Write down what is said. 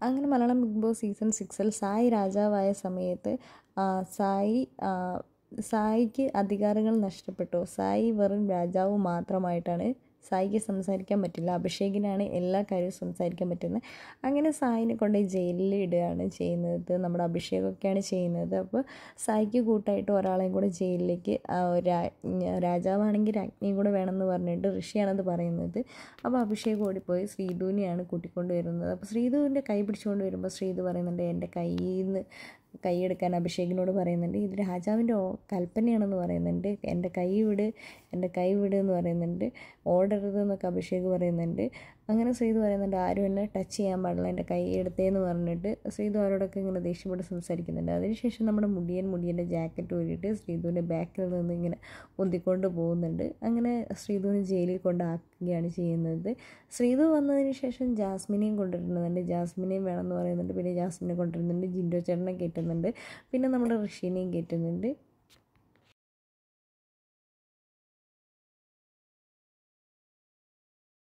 അങ്ങനെ Malayalam big boss season സിക്സിൽ സായി രാജാവായ സമയത്ത് സായി സായിക്ക് അധികാരങ്ങൾ നഷ്ടപ്പെട്ടു. സായി വെറും രാജാവ് മാത്രമായിട്ടാണ് സായിക്ക് സംസാരിക്കാൻ പറ്റില്ല. അഭിഷേകിനാണ് എല്ലാ കാര്യവും സംസാരിക്കാൻ പറ്റുന്നത്. അങ്ങനെ സായിനെ കൊണ്ട് ജയിലിൽ ഇടുകയാണ് ചെയ്യുന്നത്. നമ്മുടെ അഭിഷേകമൊക്കെയാണ് ചെയ്യുന്നത്. അപ്പോൾ സായിക്ക് കൂട്ടായിട്ട് ഒരാളെയും കൂടെ ജയിലിലേക്ക് രാജാവാണെങ്കിൽ രാജ്ഞിയും കൂടെ വേണമെന്ന് പറഞ്ഞിട്ട് ഋഷിയാണത് പറയുന്നത്. അപ്പോൾ അഭിഷേക് ഓടിപ്പോയി ശ്രീധുവിനെയാണ് കൂട്ടിക്കൊണ്ട് വരുന്നത്. അപ്പോൾ ശ്രീധുവിന്റെ കൈ പിടിച്ചുകൊണ്ട് വരുമ്പോൾ ശ്രീധു പറയുന്നുണ്ട് എന്റെ കയ്യിൽ നിന്ന് കൈയെടുക്കാൻ അഭിഷേകിനോട് പറയുന്നുണ്ട് ഇത് രാജാവിന്റെ കൽപ്പനയാണെന്ന് പറയുന്നുണ്ട് എന്റെ കൈ വിട് എന്റെ കൈ വിട് എന്ന് പറയുന്നുണ്ട് ഓടരുത് എന്നൊക്കെ അഭിഷേക് പറയുന്നുണ്ട്. അങ്ങനെ ശ്രീധു പറയുന്നുണ്ട് ആരും എന്നെ ടച്ച് ചെയ്യാൻ പാടില്ല എന്റെ കൈ എടുത്തേന്ന് പറഞ്ഞിട്ട്. സെയ്തു അവരോടൊക്കെ ഇങ്ങനെ ദേഷ്യപ്പെട്ട് സംസാരിക്കുന്നുണ്ട്. അതിനുശേഷം നമ്മുടെ മുടിയൻ മുടിയന്റെ ജാക്കറ്റ് ഊരിയിട്ട് ശ്രീധുവിന്റെ ബാക്കിൽ നിന്ന് ഇങ്ങനെ പൊന്തിക്കൊണ്ട് പോകുന്നുണ്ട്. അങ്ങനെ ശ്രീധുവിനെ ജയിലിൽ കൊണ്ടാക്കുകയാണ് ചെയ്യുന്നത്. ശ്രീധു വന്നതിന് ശേഷം ജാസ്മിനെയും കൊണ്ടുവരുന്നുണ്ട്. ജാസ്മിനെയും വേണമെന്ന് പറയുന്നുണ്ട്. പിന്നെ ജാസ്മിനെ കൊണ്ടുവരുന്നുണ്ട്. ജിൻഡോ ചേട്ടനെ കയറ്റുന്നുണ്ട്. പിന്നെ നമ്മുടെ ഋഷീനെയും കയറ്റുന്നുണ്ട്.